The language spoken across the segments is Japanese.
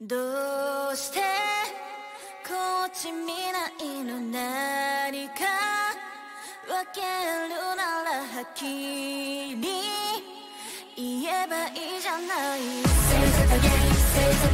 どうしてこっち見ないの何か分けるならはっきり言えばいいじゃない。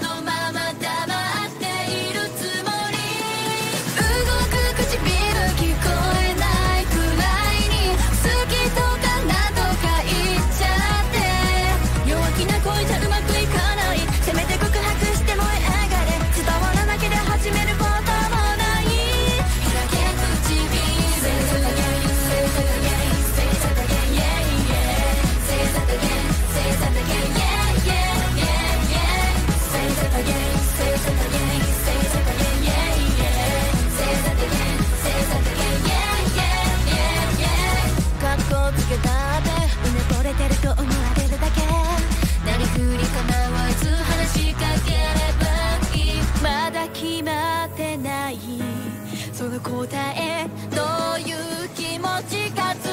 答えどういう気持ちか伝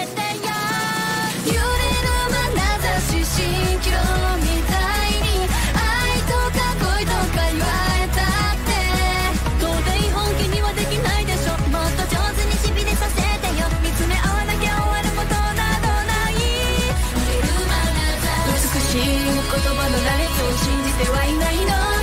えてよ。揺れる眼差し心境みたいに愛とか恋とか言われたって到底本気にはできないでしょもっと上手にしびれさせてよ見つめ合わなきゃ終わることなどない。揺れる眼差し美しい言葉の羅列を信じてはいないの。